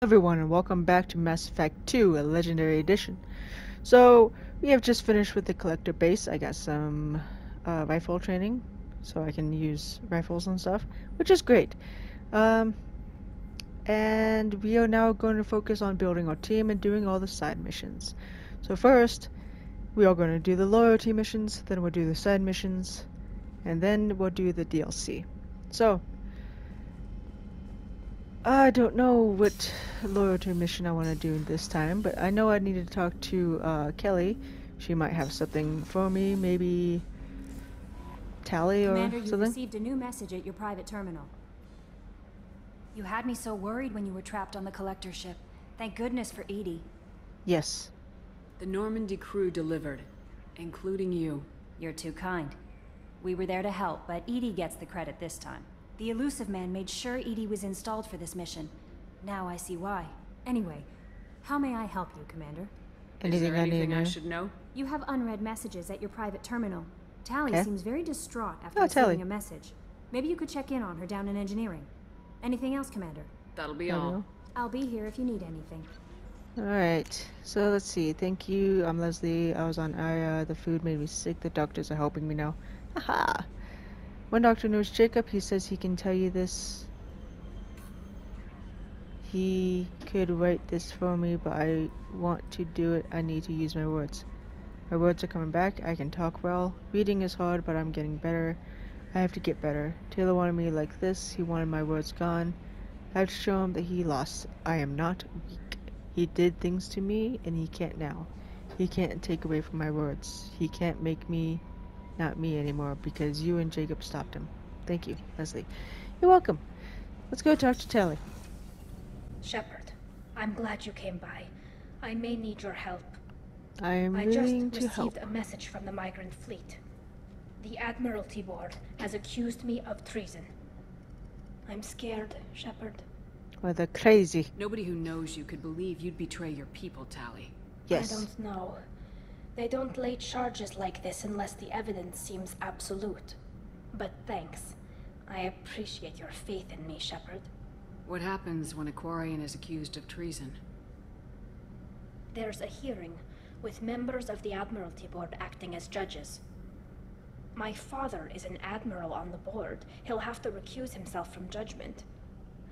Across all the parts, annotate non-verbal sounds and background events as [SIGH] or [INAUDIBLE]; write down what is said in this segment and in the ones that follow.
everyone and welcome back to Mass Effect 2, a Legendary Edition. So, we have just finished with the collector base. I got some uh, rifle training, so I can use rifles and stuff, which is great. Um, and we are now going to focus on building our team and doing all the side missions. So first, we are going to do the loyalty missions, then we'll do the side missions, and then we'll do the DLC. So, I don't know what loyalty mission I want to do this time, but I know I need to talk to uh, Kelly. She might have something for me, maybe Tali or Commander, you received a new message at your private terminal. You had me so worried when you were trapped on the collector ship. Thank goodness for EDI. Yes. The Normandy crew delivered, including you. You're too kind. We were there to help, but EDI gets the credit this time. The Illusive Man made sure EDI was installed for this mission. Now I see why. Anyway, how may I help you, Commander? Anything Is there I anything I should know? You have unread messages at your private terminal. Tali Okay. seems very distraught after Oh, receiving Tali. a message. Maybe you could check in on her down in engineering. Anything else, Commander? That'll be all. know. I'll be here if you need anything. Alright, so let's see. Thank you. I'm Leslie. I was on Aeia. The food made me sick. The doctors are helping me now. Haha. One doctor knows Jacob. He says he can tell you this. He could write this for me, but I want to do it. I need to use my words. My words are coming back. I can talk well. Reading is hard, but I'm getting better. I have to get better. Taylor wanted me like this. He wanted my words gone. I have to show him that he lost. I am not weak. He did things to me, and he can't now. He can't take away from my words. He can't make me not me anymore because you and Jacob stopped him. Thank you, Leslie. You're welcome. Let's go talk to Tali. Shepard, I'm glad you came by. I may need your help. I am I just received help. a message from the migrant fleet. The Admiralty Board has accused me of treason. I'm scared, Shepard. Well, they're crazy. Nobody who knows you could believe you'd betray your people, Tali. Yes. I don't know. They don't lay charges like this unless the evidence seems absolute. But thanks. I appreciate your faith in me, Shepard. What happens when a Quarian is accused of treason? There's a hearing with members of the Admiralty Board acting as judges. My father is an admiral on the board. He'll have to recuse himself from judgment.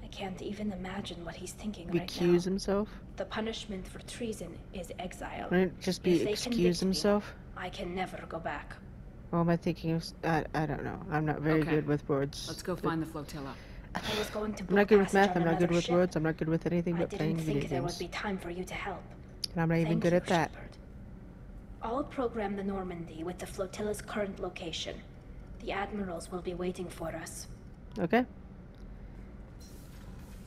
I can't even imagine what he's thinking right now. Recuse himself? The punishment for treason is exile. Wouldn't it just be they excuse convict me, himself? I can never go back. Or am I thinking of. I don't know. I'm not very Okay. good with words. Let's go find the flotilla. I was going to I'm not good with math. I'm not good another with ship. words. I'm not good with anything I but playing video games. I didn't think there would be time for you to help. And I'm not even good you, at that. Shepard. I'll program the Normandy with the flotilla's current location. The admirals will be waiting for us. Okay.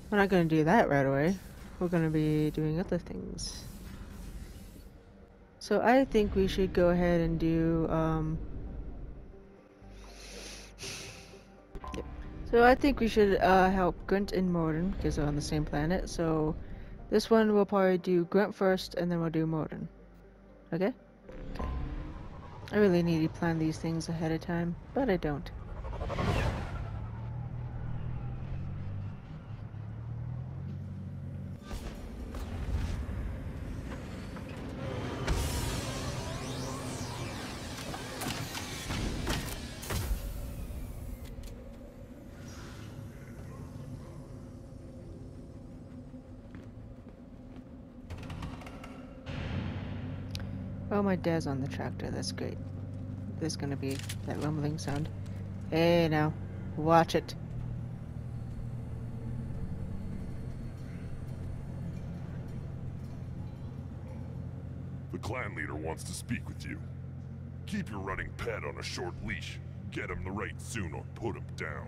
We're not going to do that right away. We're going to be doing other things. So I think we should go ahead and do, um... Yep. So I think we should uh, help Grunt and Mordin because they're on the same planet. So this one we'll probably do Grunt first and then we'll do Mordin. Okay? Okay. I really need to plan these things ahead of time, but I don't. Oh, my dad's on the tractor. That's great. There's gonna be that rumbling sound. Hey, now. Watch it. The clan leader wants to speak with you. Keep your running pet on a short leash. Get him the right soon or put him down.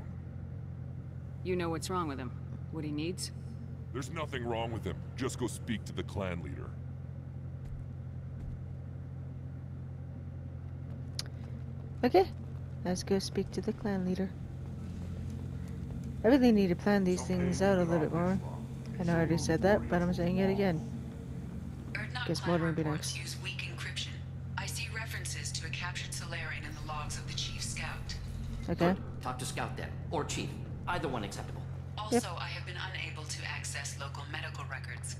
You know what's wrong with him. What he needs? There's nothing wrong with him. Just go speak to the clan leader. Okay. Let's go speak to the clan leader. I really need to plan these things out a little bit more. I know I already said that, but I'm saying it again. Urdnot Guess clan Mordin would be reports next. use weak encryption. I see references to a captured Salarian in the logs of the Chief Scout. Okay? Talk to Scout then, or Chief. Either one acceptable. Also, I have been unable to access local medical records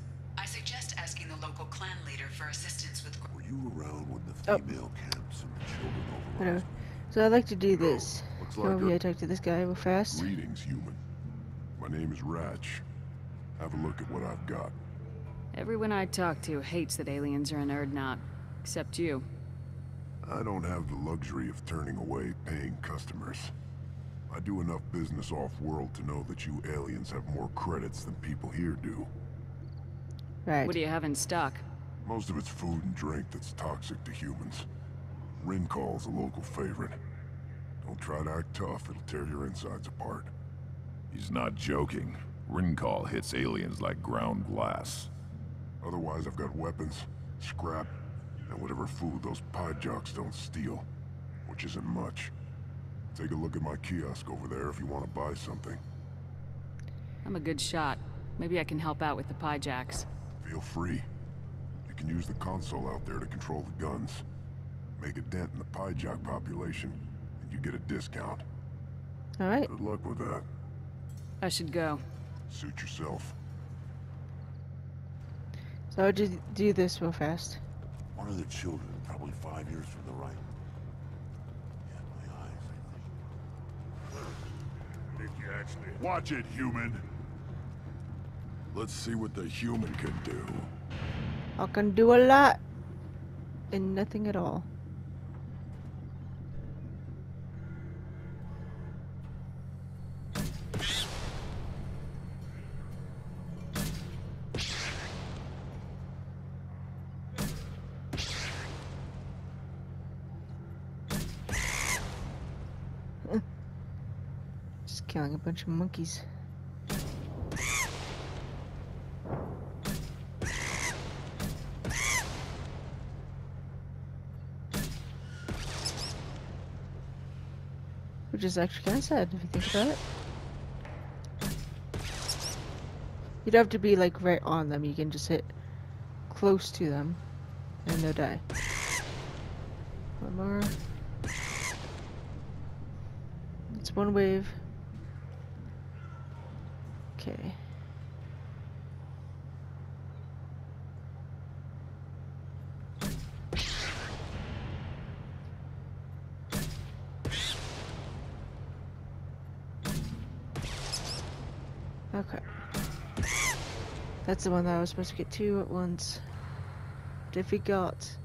the local clan leader for assistance with. Were you around when the Oh. female camps and the children Whatever. overrun? So I'd like to do this. Looks Come like over a- here, talk to this guy real fast. Greetings, human. My name is Ratch. Have a look at what I've got. Everyone I talk to hates that aliens are an Urdnot. Except you. I don't have the luxury of turning away paying customers. I do enough business off-world to know that you aliens have more credits than people here do. Right. What do you have in stock? Most of it's food and drink that's toxic to humans. Rinkol's a local favorite. Don't try to act tough, it'll tear your insides apart. He's not joking. Rinkol hits aliens like ground glass. Otherwise, I've got weapons, scrap, and whatever food those pyjacks don't steal. Which isn't much. Take a look at my kiosk over there if you want to buy something. I'm a good shot. Maybe I can help out with the pyjacks. Feel free. You can use the console out there to control the guns. Make a dent in the pyjack population, and you get a discount. Alright. Good luck with that. I should go. Suit yourself. So I'll just do this real fast. One of the children, probably five years from the right. Yeah, my eyes, I think. Think you actually... Watch it, human! Let's see what the human can do. I can do a lot and nothing at all. Just killing a bunch of monkeys. Which is actually kind of sad if you think about it. You don't have to be like right on them, you can just hit close to them and they'll die. One more. It's one wave. Okay. Okay. That's the one that I was supposed to get two at once. Difficult.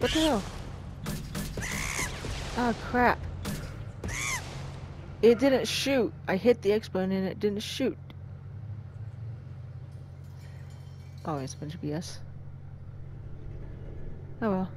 What the hell? Oh crap. It didn't shoot. I hit the X button and it didn't shoot. Oh, it's a bunch of BS. Oh well.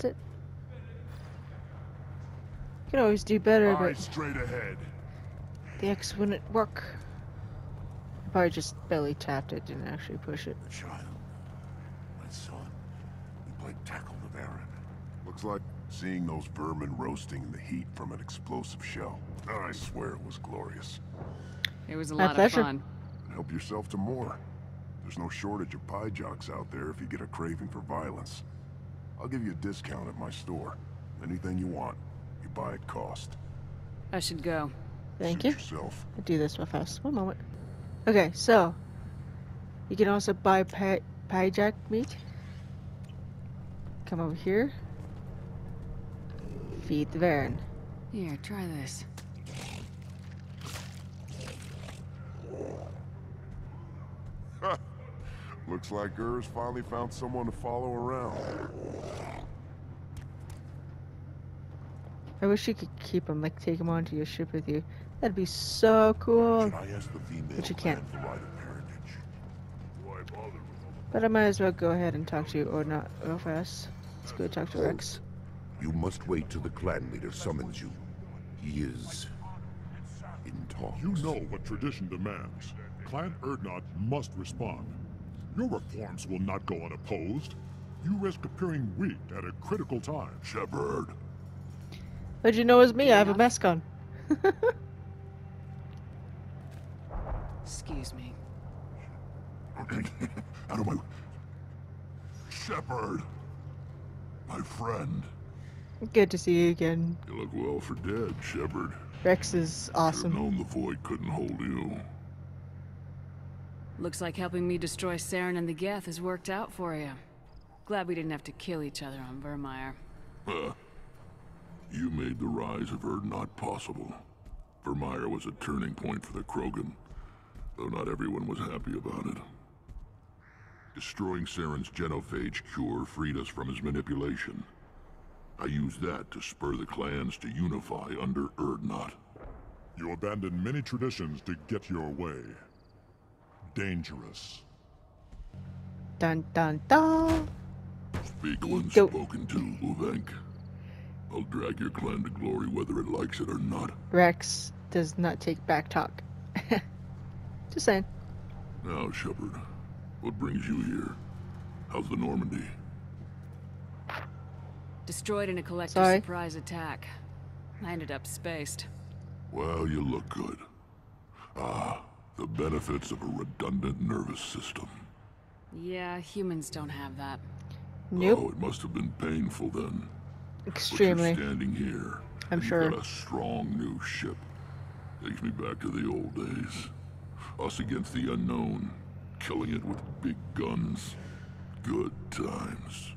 That's it. You can always do better, but straight ahead. the X wouldn't work. I probably just belly tapped it, didn't actually push it. Child. My son. We played tackle the Baron. Looks like seeing those vermin roasting in the heat from an explosive shell. I swear it was glorious. It was a My lot pleasure. of fun. Help yourself to more. There's no shortage of pyjacks out there if you get a craving for violence. I'll give you a discount at my store. Anything you want, you buy at cost. I should go. Thank Suit you. yourself. I'll do this real fast. One moment. Okay, so you can also buy pie, pyjack meat. Come over here. Feed the Baron. Here, try this. Looks like Urz finally found someone to follow around. I wish you could keep him, like take him onto your ship with you. That'd be so cool. I ask the But you can't. clan right of parentage? Why bother with But I might as well go ahead and talk to you, or not, real fast. Let's go talk to oh, Wrex. You must wait till the clan leader summons you. He is in talks. You know what tradition demands. Clan Urdnot must respond. Your reforms will not go unopposed. You risk appearing weak at a critical time. Shepard. How'd you know it was me? I have a mask on. [LAUGHS] Excuse me. [LAUGHS] Out of my... Shepard. My friend. Good to see you again. You look well for dead, Shepard. Wrex is Should've awesome. known the Void couldn't hold you. Looks like helping me destroy Saren and the Geth has worked out for you. Glad we didn't have to kill each other on Virmire. Huh. You made the rise of Urdnot possible. Virmire was a turning point for the Krogan, though not everyone was happy about it. Destroying Saren's genophage cure freed us from his manipulation. I used that to spur the clans to unify under Urdnot. You abandoned many traditions to get your way. Dangerous. Dun dun dun. Speak when Go. spoken to, Uvenk. I'll drag your clan to glory whether it likes it or not. Wrex does not take back talk. [LAUGHS] Just saying. Now, Shepard, what brings you here? How's the Normandy? Destroyed in a collective Sorry. surprise attack. I ended up spaced. Well, you look good. Ah, the benefits of a redundant nervous system. Yeah, humans don't have that. Nope. Oh, it must have been painful then. Extremely. But you're standing here. I'm sure. You've got a strong new ship. Takes me back to the old days. Us against the unknown, killing it with big guns. Good times.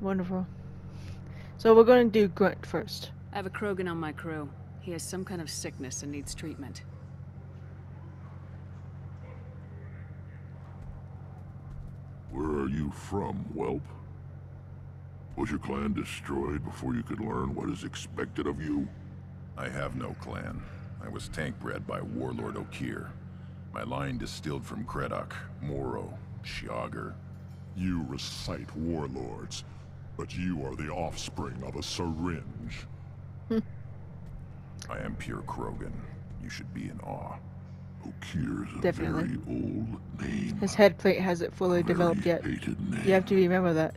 Wonderful. So we're going to do Grunt first. I have a Krogan on my crew. He has some kind of sickness and needs treatment. Where are you from, whelp? Was your clan destroyed before you could learn what is expected of you? I have no clan. I was tank bred by Warlord Okeer. My line distilled from Kredok, Moro, Shiagar. You recite warlords, but you are the offspring of a syringe. [LAUGHS] I am pure Krogan. You should be in awe. Okeer is a Definitely. very old name. His head plate hasn't fully Very developed yet. You have to remember that.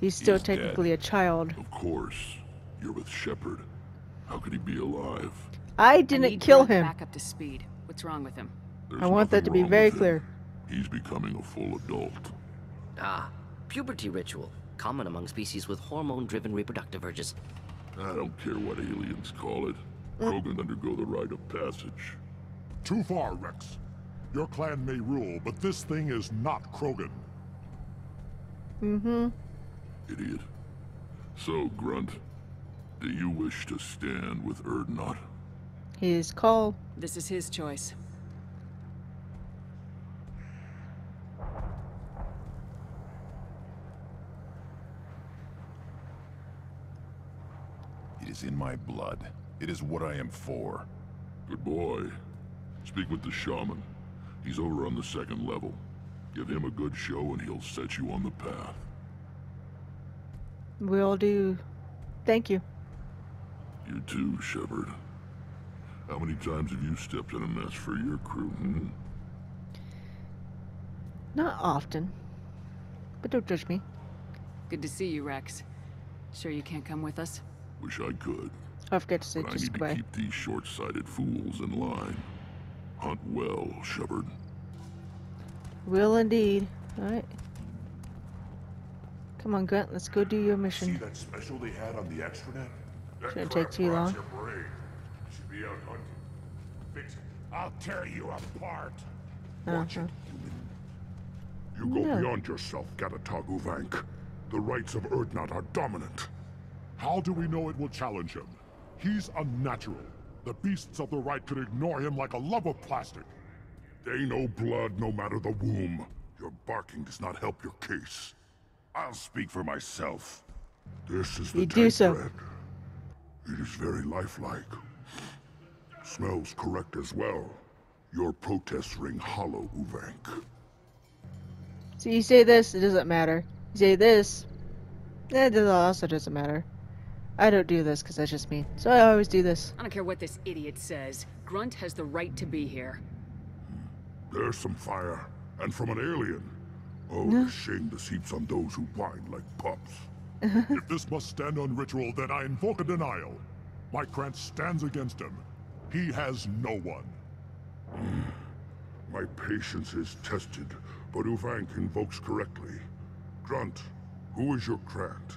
He's still He's dead. technically a child. Of course. You're with Shepard. How could he be alive? I I didn't need kill him. Back up to speed. What's wrong with him? There's I want that to be very with him. clear. He's becoming a full adult. Ah, puberty ritual. Common among species with hormone-driven reproductive urges. I don't care what aliens call it. Krogan undergo the rite of passage. Too far, Wrex. Your clan may rule, but this thing is not Krogan. Mm-hmm. Idiot. So, Grunt, do you wish to stand with Urdnot? His call. This is his choice. It is in my blood. It is what I am for. Good boy. Speak with the shaman. He's over on the second level. Give him a good show and he'll set you on the path. Will do. Thank you. You too, Shepard. How many times have you stepped in a mess for your crew, hmm? Not often. But don't judge me. Good to see you, Wrex. Sure you can't come with us? Wish I could, I forgot to say but I just need to keep these short-sighted fools in line. Hunt well, Shepard. Will indeed. Alright. Come on, Grunt, let's go do your See mission. that special they had on the extranet? Shouldn't take too long. Should be out hunting. Fix it. I'll tear you apart. Watch Uh-huh. it, human. You go No. beyond yourself, Gatatog Uvenk. The rights of Urdnot are dominant. How do we know it will challenge him? He's unnatural. The beasts of the right could ignore him like a lump of plastic. They know blood no matter the womb. Your barking does not help your case. I'll speak for myself. This is the You do so. bread. It is very lifelike. Smells correct as well. Your protests ring hollow, Uvenk. So you say this, it doesn't matter. You say this, it also doesn't matter. I don't do this because that's just me. So I always do this. I don't care what this idiot says. Grunt has the right to be here. There's some fire, and from an alien. Oh, No. it's shame this heaps on those who whine like pups. [LAUGHS] if this must stand on ritual, then I invoke a denial. My Krannt stands against him. He has no one. My patience is tested, but Uvenk invokes correctly. Grunt, who is your Krannt?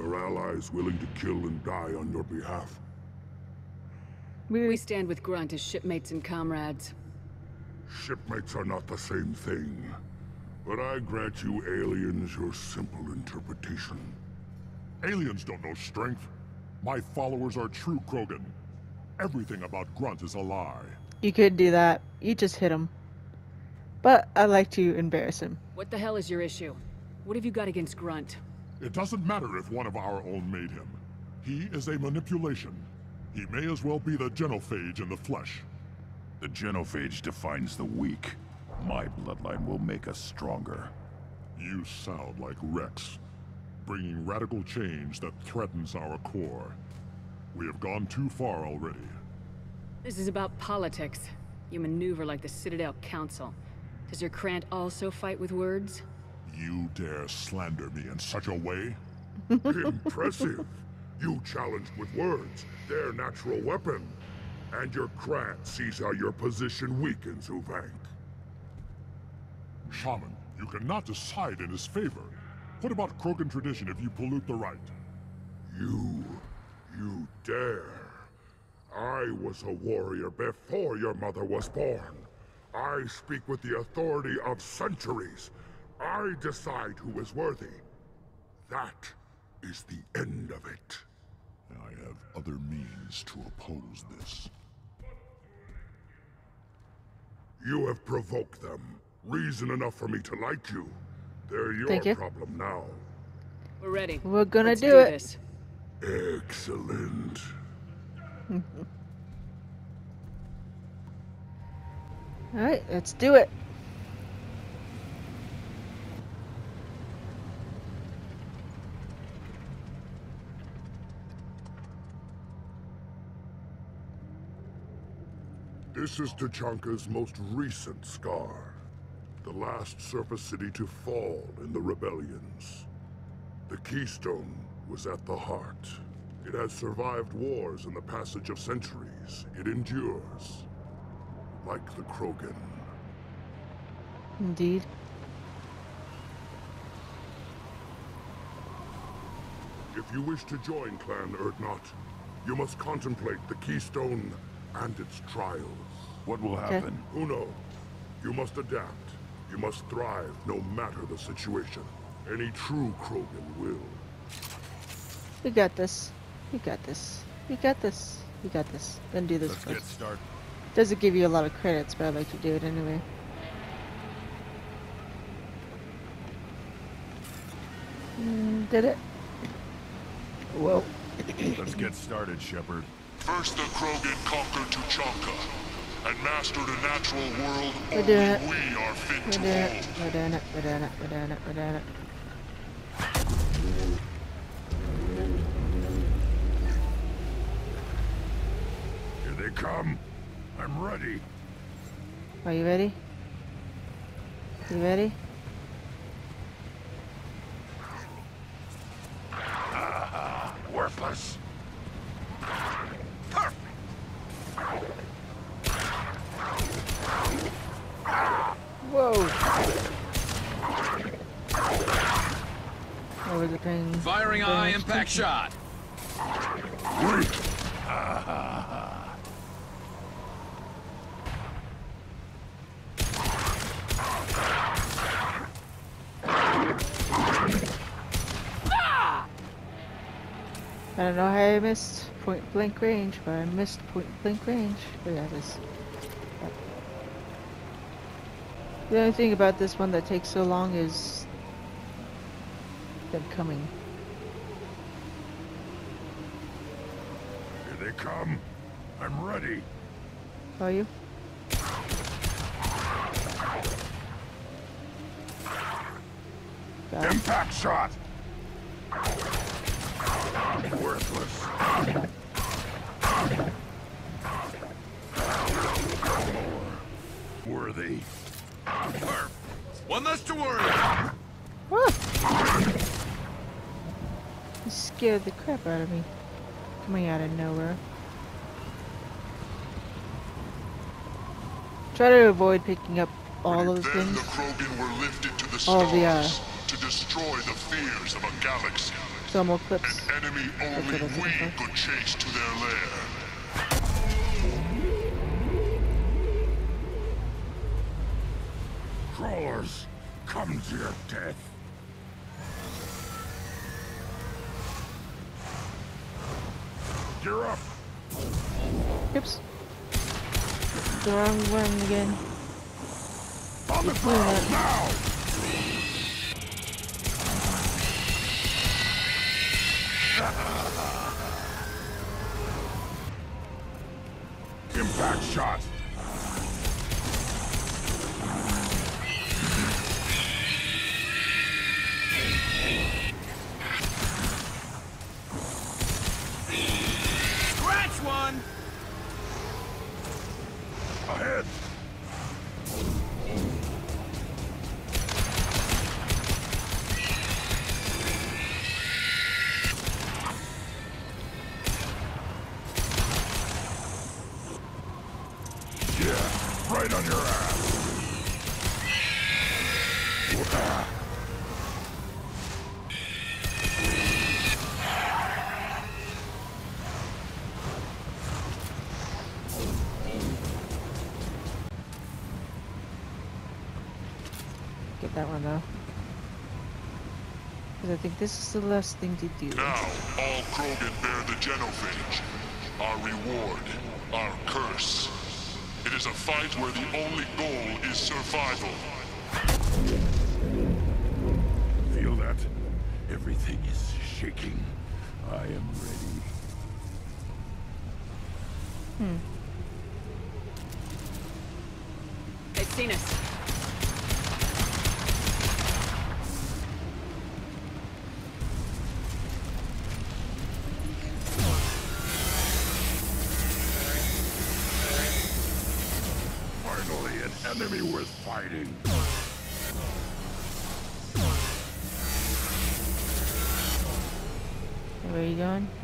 Your allies willing to kill and die on your behalf? We stand with Grunt as shipmates and comrades. Shipmates are not the same thing. But I grant you aliens your simple interpretation. Aliens don't know strength. My followers are true Krogan. Everything about Grunt is a lie. You could do that. You just hit him. But I like to embarrass him. What the hell is your issue? What have you got against Grunt? It doesn't matter if one of our own made him. He is a manipulation. He may as well be the genophage in the flesh. The genophage defines the weak. My bloodline will make us stronger. You sound like Wrex, bringing radical change that threatens our core. We have gone too far already. This is about politics. You maneuver like the Citadel Council. Does your Krannt also fight with words? You dare slander me in such a way? [LAUGHS] Impressive. You challenged with words, their natural weapon. And your Krannt sees how your position weakens, Uvenk. Shaman, you cannot decide in his favor. What about Krogan tradition if you pollute the right? You... you dare. I was a warrior before your mother was born. I speak with the authority of centuries. I decide who is worthy. That is the end of it. I have other means to oppose this. You have provoked them. Reason enough for me to like you. They're your Thank you. problem now. We're ready. We're gonna Let's do it. This. Excellent. [LAUGHS] Alright, let's do it. This is Tuchanka's most recent scar. The last surface city to fall in the rebellions. The Keystone was at the heart. It has survived wars and the passage of centuries. It endures. Like the Krogan. Indeed. If you wish to join Clan Urdnot, you must contemplate the Keystone and its trials. What will Okay. happen? Who knows? You must adapt. You must thrive no matter the situation. Any true Krogan will. We got this. We got this. We got this. We got this. Then do this Let's get started. Doesn't give you a lot of credits, but I like to do it anyway. Mm, did it? Whoa. [CLEARS THROAT] Let's get started, Shepard. First the Krogan conquered Tuchanka and mastered a natural world We're doing it. we are fit We're to doing it. We're doing it. We're doing it. We're doing it. We're doing it. Here they come. I'm ready. Are you ready? You ready? Worthless. Whoa! Was it paying? Firing eye impact shot. I don't know how I missed point blank range, but I missed point blank range. But yeah, this. The only thing about this one that takes so long is them coming. Here they come. I'm ready. Are you? Got it. Impact shot. Worthless. Worthy. One less to worry about. Scared the crap out of me. Coming out of nowhere. Try to avoid picking up all those then things. the Krogan were lifted to the All the, uh, to destroy the fears of a galaxy. Thermal clips. An enemy only what I was looking we for. could chase to their lair. Crawlers, come to your death. Gear up. Oops. The wrong one again. On the doing now. [LAUGHS] Impact shot. Think this is the last thing to do. Now, all Krogan bear the genophage. Our reward, our curse. It is a fight where the only goal is survival. Feel that? Everything is shaking. I am ready. Hmm. They've seen us. Enemy worth fighting. Where are you going?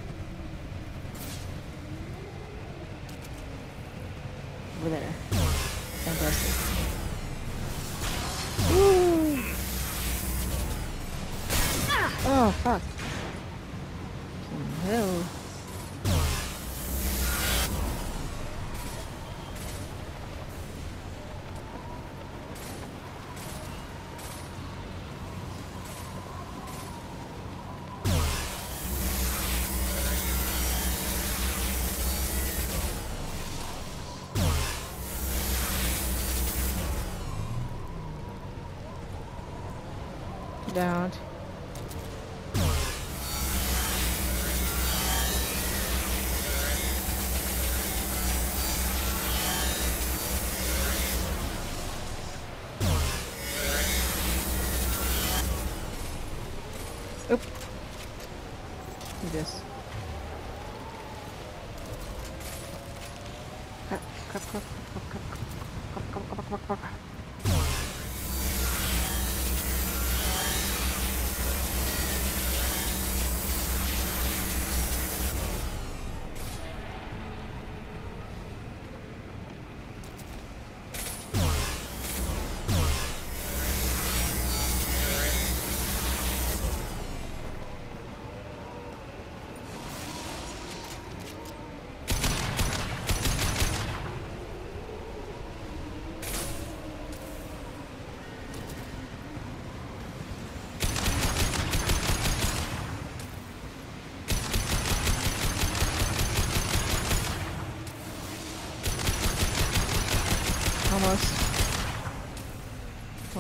out.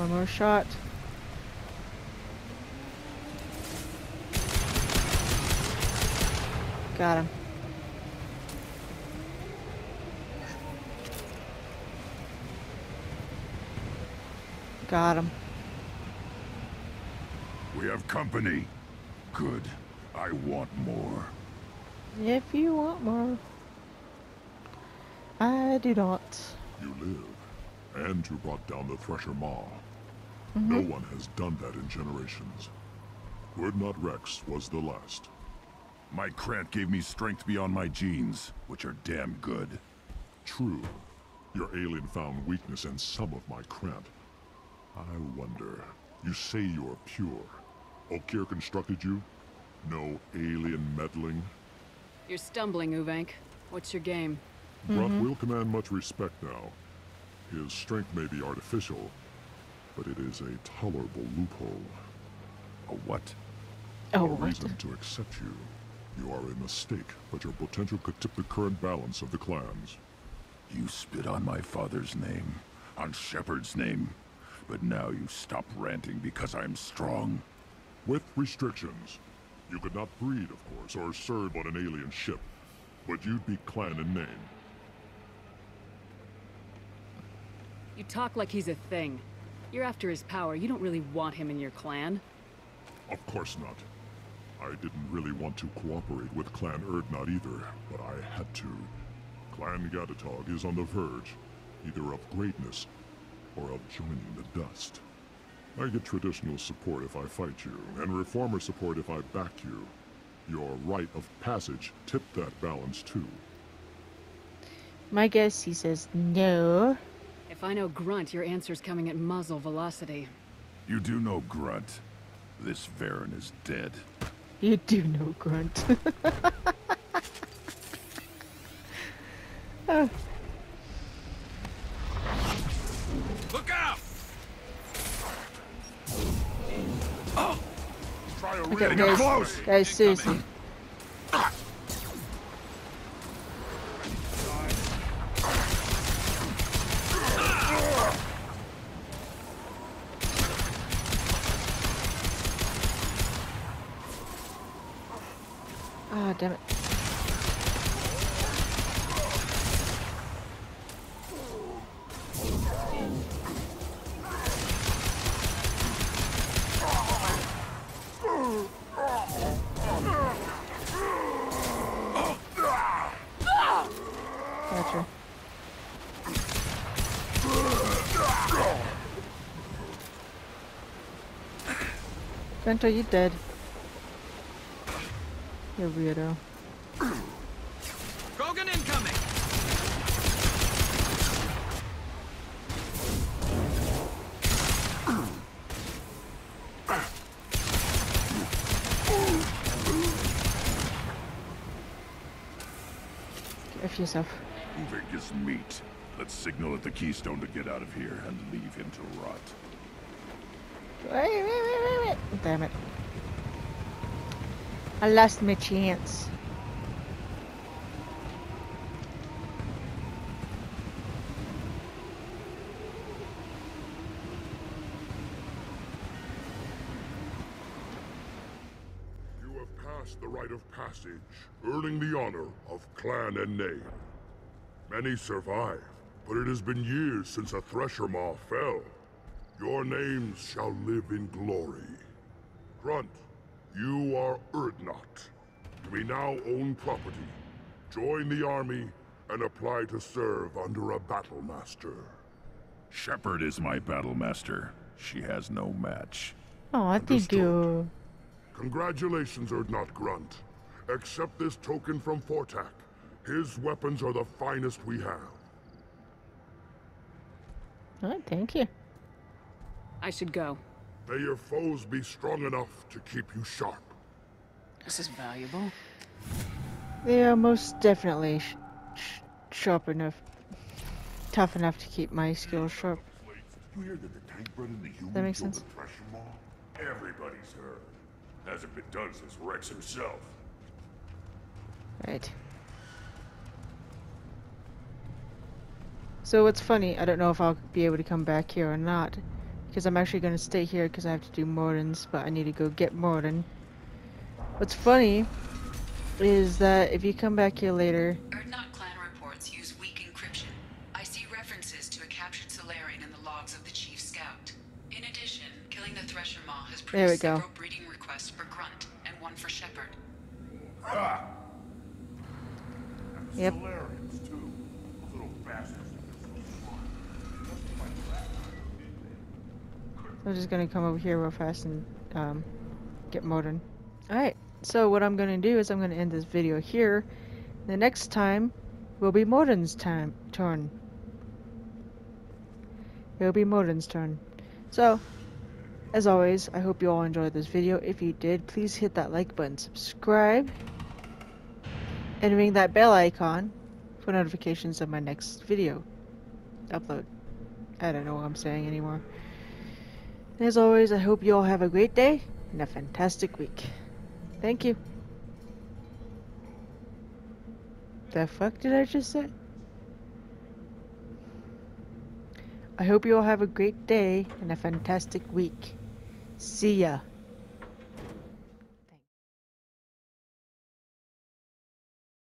One more shot. Got him. Got him. We have company. Good. I want more. If you want more. I do not. You live, and you brought down the Thresher Maw. Mhm. No one has done that in generations. Urdnot Wrex was the last. My Krannt gave me strength beyond my genes, which are damn good. True. Your alien found weakness in some of my Krannt. I wonder, you say you're pure. Okeer constructed you? No alien meddling? You're stumbling, Uvenk. What's your game? Grunt will command much respect now. His strength may be artificial, but it is a tolerable loophole. A what? Oh, a what? reason to accept you. You are a mistake, but your potential could tip the current balance of the clans. You spit on my father's name, on Shepard's name, but now you stop ranting because I'm strong. With restrictions. You could not breed, of course, or serve on an alien ship, but you'd be clan in name. You talk like he's a thing. You're after his power. You don't really want him in your clan. Of course not. I didn't really want to cooperate with Clan Urdnot either, but I had to. Clan Gatatog is on the verge, either of greatness or of joining the dust. I get traditional support if I fight you, and reformer support if I back you. Your rite of passage tipped that balance too. My guess he says no. If I know Grunt, your answer's coming at muzzle velocity. You do know Grunt. This varren is dead. You do know Grunt. oh, [LAUGHS] Look out! Oh! Try a okay, rig. guys, close! guys, seriously. Ah, damn it. Vento, you dead. You weirdo. Krogan incoming! F yourself. Uvenk is meat. Let's signal at the Keystone to get out of here and leave him to rot. Wait, wait, wait, wait, wait. Damn it. I lost my chance. You have passed the rite of passage, earning the honor of clan and name. Many survive, but it has been years since a Thresher Maw fell. Your names shall live in glory. Grunt, you are Urdnot. You may now own property, join the army, and apply to serve under a battle master. Shepard is my battle master. She has no match. Oh, I think you. Congratulations, Urdnot Grunt. Accept this token from Fortack. His weapons are the finest we have. Oh, thank you. I should go. May your foes be strong enough to keep you sharp. This is valuable. They are most definitely sh sh sharp enough, tough enough to keep my skills sharp. You hear that the tank bred in the human That makes sense. the Thresher Maw? Everybody's heard. Hasn't been done since Wrex himself. Right. So it's funny, I don't know if I'll be able to come back here or not. Because I'm actually going to stay here because I have to do Mordin's, but I need to go get Mordin. What's funny is that if you come back here later... Urdnot clan reports use weak encryption. I see references to a captured Salarian in the logs of the Chief Scout. In addition, killing the Thresher Maw has There we go. several breeding requests for Grunt and one for Shepard. Ah. Yep. Salarians, too. Little bastards. I'm just gonna come over here real fast and um, get Mordin. Alright, so what I'm gonna do is I'm gonna end this video here. The next time will be Mordin's time turn. It'll be Mordin's turn. So, as always, I hope you all enjoyed this video. If you did, please hit that like button, subscribe, and ring that bell icon for notifications of my next video upload. I don't know what I'm saying anymore. As always, I hope you all have a great day and a fantastic week. Thank you. The fuck did I just say? I hope you all have a great day and a fantastic week. See ya.